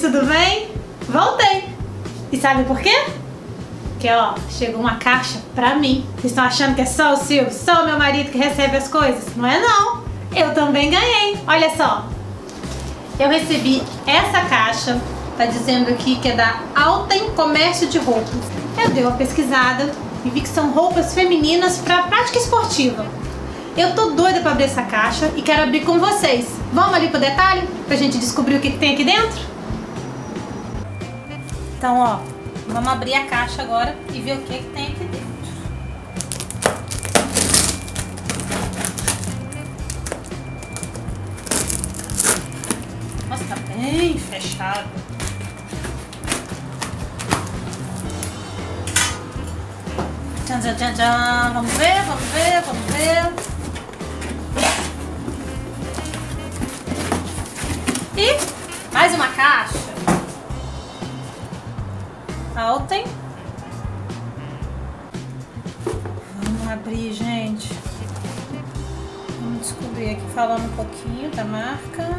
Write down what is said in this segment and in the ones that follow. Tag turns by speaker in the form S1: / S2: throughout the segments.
S1: tudo bem? Voltei! E sabe por quê? Porque, ó, chegou uma caixa pra mim. Vocês estão achando que é só o Silvio, só o meu marido que recebe as coisas? Não é não! Eu também ganhei! Olha só! Eu recebi essa caixa, tá dizendo aqui que é da Alten Comércio de Roupas. Eu dei uma pesquisada e vi que são roupas femininas pra prática esportiva. Eu tô doida pra abrir essa caixa e quero abrir com vocês. Vamos ali pro detalhe pra gente descobrir o que, que tem aqui dentro? Então, ó, vamos abrir a caixa agora e ver o que, que tem aqui dentro. Nossa, tá bem fechado. Tchan, tchan, tchan, tchan. Vamos ver, vamos ver, vamos ver. E mais uma caixa. Descobrir aqui falando um pouquinho da marca.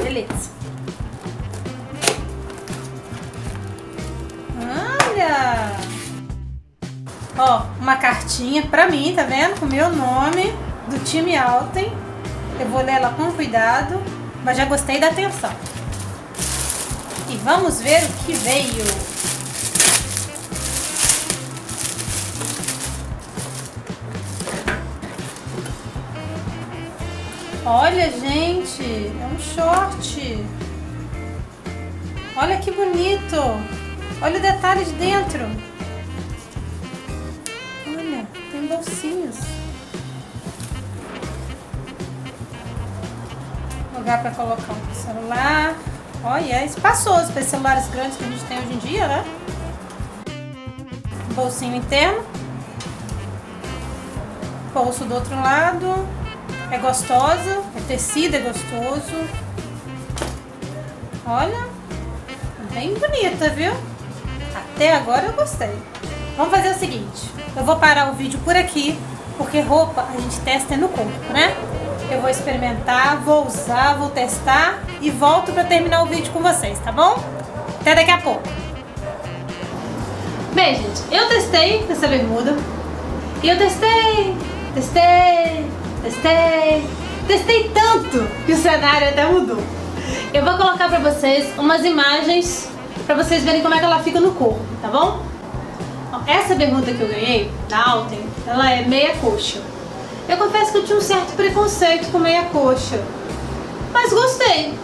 S1: Beleza. Olha! Ó, uma cartinha pra mim, tá vendo? Com o meu nome do time Alten. Eu vou ler ela com cuidado, mas já gostei da atenção. E vamos ver o que veio. Olha, gente, é um short. Olha que bonito. Olha o detalhe de dentro. Olha, tem bolsinhos. Lugar para colocar um celular. Olha, é espaçoso para celulares grandes que a gente tem hoje em dia, né? Bolsinho interno. Bolso do outro lado. É gostosa, é tecido, é gostoso. Olha, bem bonita, viu? Até agora eu gostei. Vamos fazer o seguinte, eu vou parar o vídeo por aqui, porque roupa a gente testa no corpo, né? Eu vou experimentar, vou usar, vou testar e volto para terminar o vídeo com vocês, tá bom? Até daqui a pouco. Bem, gente, eu testei essa bermuda. E eu testei, testei, testei, testei tanto que o cenário até mudou. Eu vou colocar pra vocês umas imagens pra vocês verem como é que ela fica no corpo, tá bom? Essa bermuda que eu ganhei, da Alten, ela é meia coxa. Eu confesso que eu tinha um certo preconceito com meia coxa. Mas gostei.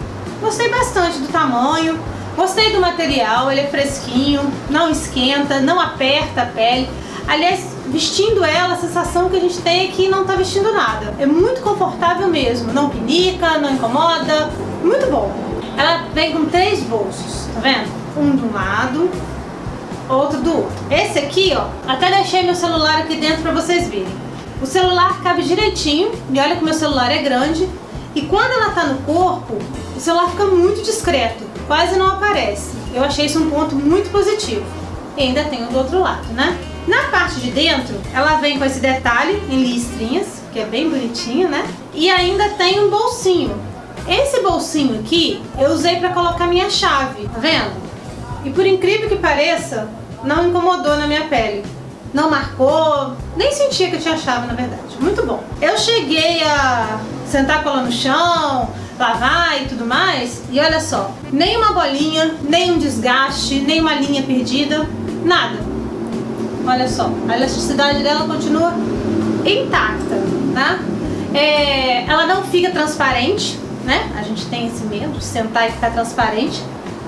S1: Gostei bastante do tamanho, gostei do material, ele é fresquinho, não esquenta, não aperta a pele. Aliás, vestindo ela, a sensação que a gente tem é que não tá vestindo nada. É muito confortável mesmo, não pinica, não incomoda, muito bom. Ela vem com três bolsos, tá vendo? Um um lado, outro do outro. Esse aqui, ó, até deixei meu celular aqui dentro pra vocês verem. O celular cabe direitinho, e olha que meu celular é grande, e quando ela tá no corpo, o celular fica muito discreto, quase não aparece. Eu achei isso um ponto muito positivo. E ainda tem o do outro lado, né? Na parte de dentro, ela vem com esse detalhe em listrinhas, que é bem bonitinho, né? E ainda tem um bolsinho. Esse bolsinho aqui, eu usei para colocar minha chave, tá vendo? E por incrível que pareça, não incomodou na minha pele. Não marcou, nem sentia que eu tinha chave, na verdade. Muito bom. Eu cheguei a sentar com ela no chão, lavar e tudo mais, e olha só, nem uma bolinha, nem um desgaste, nem uma linha perdida, nada. Olha só, a elasticidade dela continua intacta, tá? É, ela não fica transparente, né? A gente tem esse medo de sentar e ficar transparente.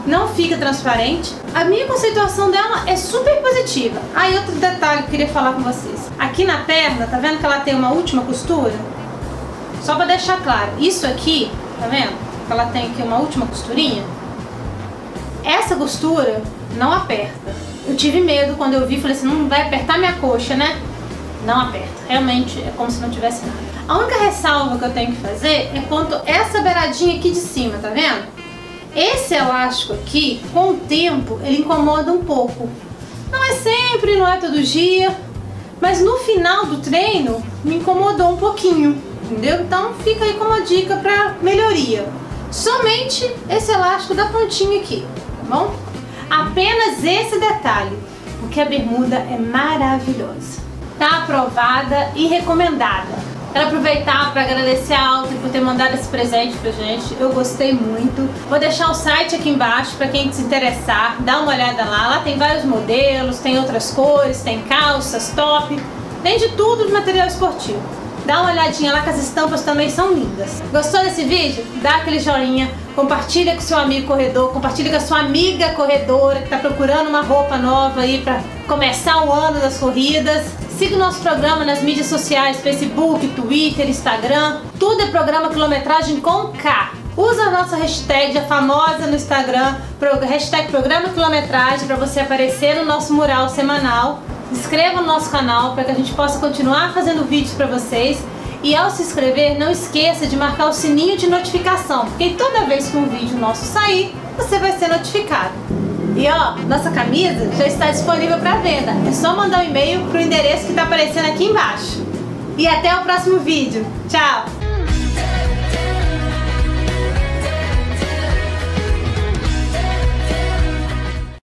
S1: Não fica transparente. A minha conceituação dela é super positiva. Aí ah, outro detalhe que eu queria falar com vocês. Aqui na perna, tá vendo que ela tem uma última costura? Só pra deixar claro, isso aqui, tá vendo? Que ela tem aqui uma última costurinha. Essa costura não aperta. Eu tive medo quando eu vi, falei assim, não vai apertar minha coxa, né? Não aperta. Realmente é como se não tivesse nada. A única ressalva que eu tenho que fazer é quanto essa beiradinha aqui de cima, tá vendo? Esse elástico aqui, com o tempo, ele incomoda um pouco. Não é sempre, não é todo dia, mas no final do treino me incomodou um pouquinho, entendeu? Então fica aí como uma dica para melhoria. somente esse elástico da pontinha aqui, tá bom? Apenas esse detalhe, porque a bermuda é maravilhosa. Tá aprovada e recomendada. Quero aproveitar para agradecer a Alta por ter mandado esse presente pra gente. Eu gostei muito. Vou deixar o site aqui embaixo para quem se interessar. Dá uma olhada lá. Lá tem vários modelos, tem outras cores, tem calças, top. Tem de tudo de material esportivo. Dá uma olhadinha lá que as estampas também são lindas. Gostou desse vídeo? Dá aquele joinha, compartilha com seu amigo corredor, compartilha com a sua amiga corredora que está procurando uma roupa nova aí para começar o ano das corridas. Siga o nosso programa nas mídias sociais, Facebook, Twitter, Instagram. Tudo é programa quilometragem com K. Usa a nossa hashtag, a famosa no Instagram, hashtag programa quilometragem, para você aparecer no nosso mural semanal. Inscreva no nosso canal para que a gente possa continuar fazendo vídeos para vocês. E ao se inscrever, não esqueça de marcar o sininho de notificação, porque toda vez que um vídeo nosso sair, você vai ser notificado. E ó, nossa camisa já está disponível para venda. É só mandar um e-mail para o endereço que está aparecendo aqui embaixo. E até o próximo vídeo. Tchau!